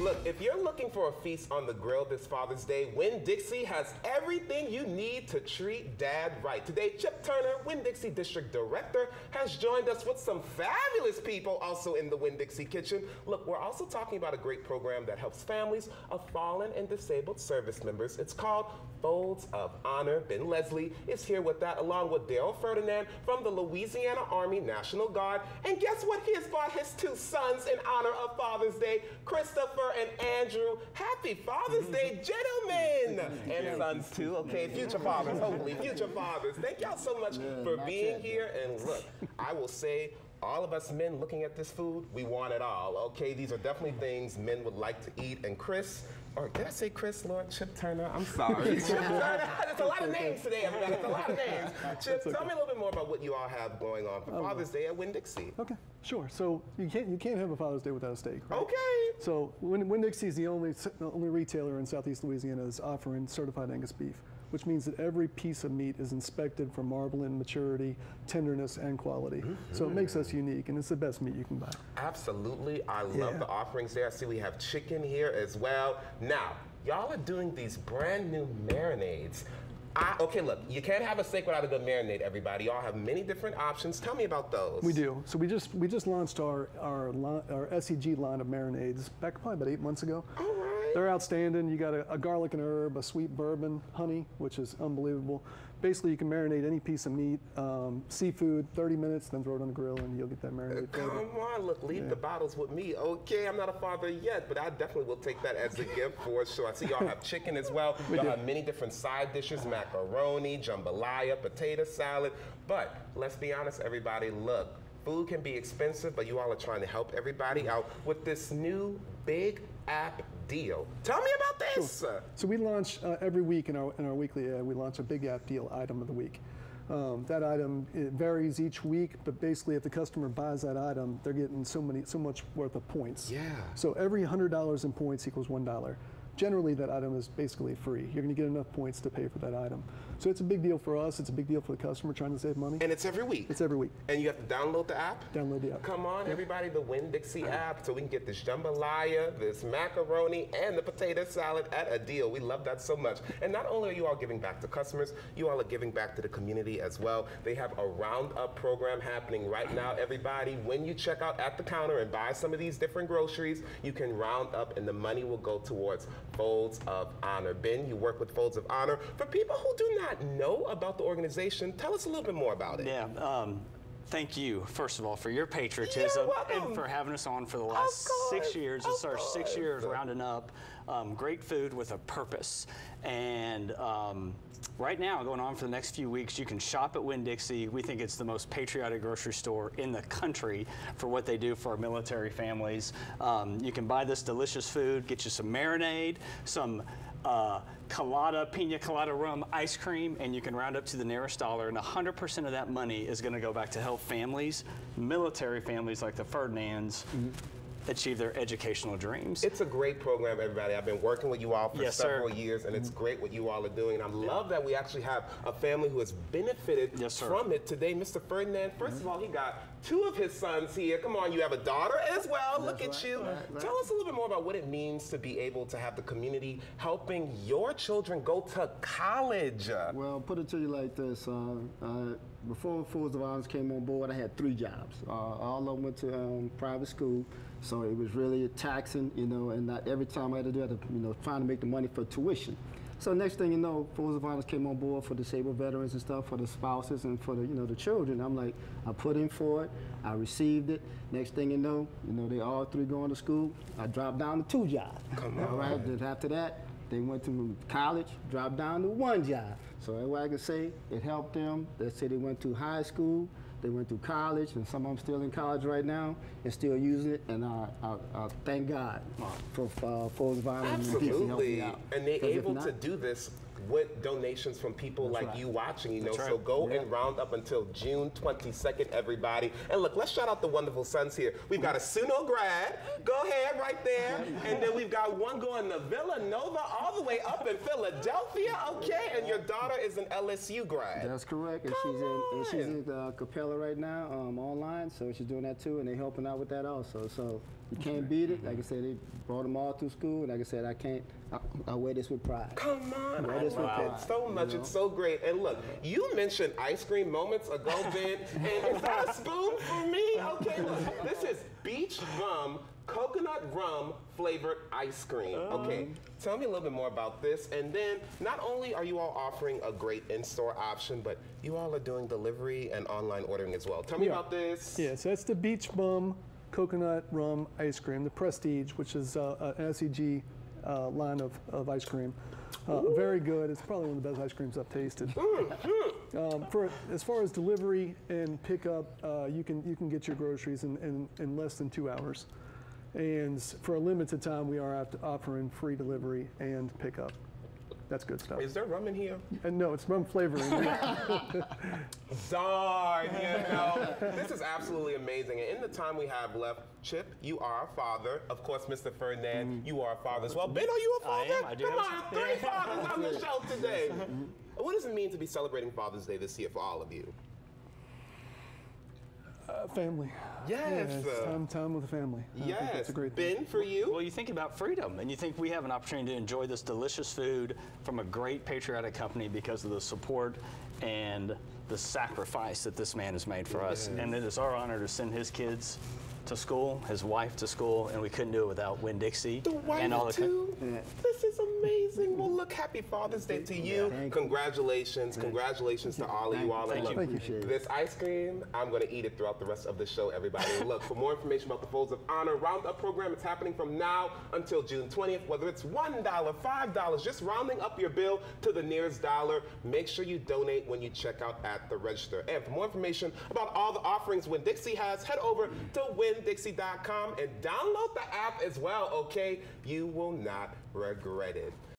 Look, if you're looking for a feast on the grill this Father's Day, Winn-Dixie has everything you need to treat Dad right. Today, Chip Turner, Winn-Dixie District Director, has joined us with some fabulous people also in the Winn-Dixie kitchen. Look, we're also talking about a great program that helps families of fallen and disabled service members. It's called Folds of Honor. Ben Leslie is here with that, along with Daryl Ferdinand from the Louisiana Army National Guard. And guess what? He has brought his two sons in honor of Father's Day, Christopher and Andrew. Happy Father's Day, gentlemen! And sons too, okay? Future fathers, hopefully, future fathers. Thank y'all so much for being here. And look, I will say, all of us men looking at this food, we want it all. Okay, these are definitely things men would like to eat. And Chris, or did I say Chris, Lord? Chip Turner? I'm sorry. Chip Turner. There's a lot of names today, everybody. There's a lot of names. Chip, tell me a little bit more about what you all have going on for oh, Father's Day at Winn-Dixie. Okay, sure. So you can't you can't have a Father's Day without a steak, right? Okay. So Winn Winn Dixie is the only the only retailer in Southeast Louisiana that's offering certified Angus beef, which means that every piece of meat is inspected for marbling, maturity, tenderness, and quality. So it makes us unique, and it's the best meat you can buy. Absolutely. I love Yeah. the offerings there. I see we have chicken here as well. Now, y'all are doing these brand new marinades. I, okay, look, you can't have a steak without a good marinade, everybody. Y'all have many different options. Tell me about those. We do. So we just we just launched our our our SEG line of marinades back probably about eight months ago. All right. They're outstanding. You got a, a garlic and herb, a sweet bourbon, honey, which is unbelievable. Basically, you can marinate any piece of meat, um, seafood, 30 minutes, then throw it on the grill, and you'll get that marinated flavor. Come on, look, leave the bottles with me. Okay, I'm not a father yet, but I definitely will take that as a gift for sure. I see y'all have chicken as well. y'all have many different side dishes, macaroni, jambalaya, potato salad. But let's be honest, everybody, look, food can be expensive, but you all are trying to help everybody out with this new big app deal. Tell me about this. So we launch uh, every week in our in our weekly ad. We launch a big app deal item of the week. Um, that item it varies each week, but basically, if the customer buys that item, they're getting so many so much worth of points. Yeah. So every hundred dollars in points equals one dollar. Generally, that item is basically free. You're going to get enough points to pay for that item. So it's a big deal for us. It's a big deal for the customer trying to save money. And it's every week. It's every week. And you have to download the app? Download the app. Come on, everybody, the Winn Dixie app, so we can get this jambalaya, this macaroni, and the potato salad at a deal. We love that so much. And not only are you all giving back to customers, you all are giving back to the community as well. They have a roundup program happening right now, everybody. When you check out at the counter and buy some of these different groceries, you can round up, and the money will go towards Folds of Honor. Ben, you work with Folds of Honor. For people who do not know about the organization, tell us a little bit more about it. Yeah. Um, thank you, first of all, for your patriotism and for having us on for the last six years. It's our six years rounding up. Um, great food with a purpose. And um, right now, going on for the next few weeks, you can shop at Winn Dixie. We think it's the most patriotic grocery store in the country for what they do for our military families. Um, you can buy this delicious food, get you some marinade, some uh, colada, pina colada rum ice cream, and you can round up to the nearest dollar. And 100% of that money is going to go back to help families, military families like the Ferdinands, achieve their educational dreams. It's a great program, everybody. I've been working with you all for Yes, sir. several years, and it's great what you all are doing. And I love that we actually have a family who has benefited Yes, from it today. Mr. Ferdinand, 1st of all, he got two of his sons here. Come on, you have a daughter as well. Look at right, you. right, right. Tell us a little bit more about what it means to be able to have the community helping your children go to college. Well, put it to you like this. Uh, uh, before Folds of Honors came on board, I had three jobs. Uh, all of them went to um, private school, so it was really taxing, you know, and not every time I had to do, I had to, you know, trying to make the money for tuition. So next thing you know, Folds of Honors came on board for disabled veterans and stuff, for the spouses and for the, you know, the children. I'm like, I put in for it, I received it. Next thing you know, you know, they all three going to school. I dropped down to two jobs. Come All right, then after that, they went to college, dropped down to one job. So that's what I can say. It helped them. They say they went to high school, they went to college, and some of them still in college right now and still using it. And I, I, I thank God for uh, Folds of Honor and Absolutely. And they're able not- to do this with donations from people like right. you watching, you know. That's So go Yeah. and round up until June 22nd, everybody. And look, let's shout out the wonderful sons here. We've got a SUNO grad. Go ahead right there. And then we've got one going to Villanova all the way up in Philadelphia. Okay. And your daughter is an LSU grad. That's correct, and Come she's in and she's in uh, Capella right now, um, online. So she's doing that too, and they're helping out with that also. So You can't beat it. Like I said, they brought them all through school. Like I said, I can't. I, I wear this with pride. Come on, I is love what it pride, so much. you know? It's so great. And look, you mentioned ice cream moments ago, Ben. and is that a spoon for me? Okay, look, this is beach bum, coconut rum flavored ice cream. Okay, tell me a little bit more about this. And then, not only are you all offering a great in-store option, but you all are doing delivery and online ordering as well. Tell me Yeah. about this. Yeah, so that's the Beach Bum Coconut Rum Ice Cream, the Prestige, which is uh, an SEG uh, line of, of ice cream. Uh, very good. It's probably one of the best ice creams I've tasted. Um, for as far as delivery and pickup, uh, you can you can get your groceries in, in, in less than two hours. And for a limited time, we are offering free delivery and pickup. That's good stuff. Is there rum in here? And no, it's rum flavoring. Darn, you know. this is absolutely amazing. And in the time we have left, Chip, you are a father. Of course, Mr. Ferdinand, you are a father as well. Ben, are you a Mm. I father? am. I do Come have on, a- three fathers on the show today. what does it mean to be celebrating Father's Day this year for all of you? Uh, family. Yes. Yeah, it's time, time with the family. I think Yes. that's a great thing. Ben, for you? Well, you think about freedom, and you think we have an opportunity to enjoy this delicious food from a great patriotic company because of the support and the sacrifice that this man has made for us. And it is our honor to send his kids to school, his wife to school, and we couldn't do it without Winn Dixie The wife and all the. co- too. Yeah. This is amazing. Well, look, happy Father's Day to you. Thank you. Congratulations, congratulations to all of you all. Thank you. Thank you. This ice cream, I'm going to eat it throughout the rest of the show, everybody. And look, for more information about the Folds of Honor Roundup program, it's happening from now until June 20th. Whether it's $1, $5, just rounding up your bill to the nearest dollar, make sure you donate when you check out at the register. And for more information about all the offerings Winn Dixie has, head over to winndixie.com and download the app as well, okay? You will not regret it.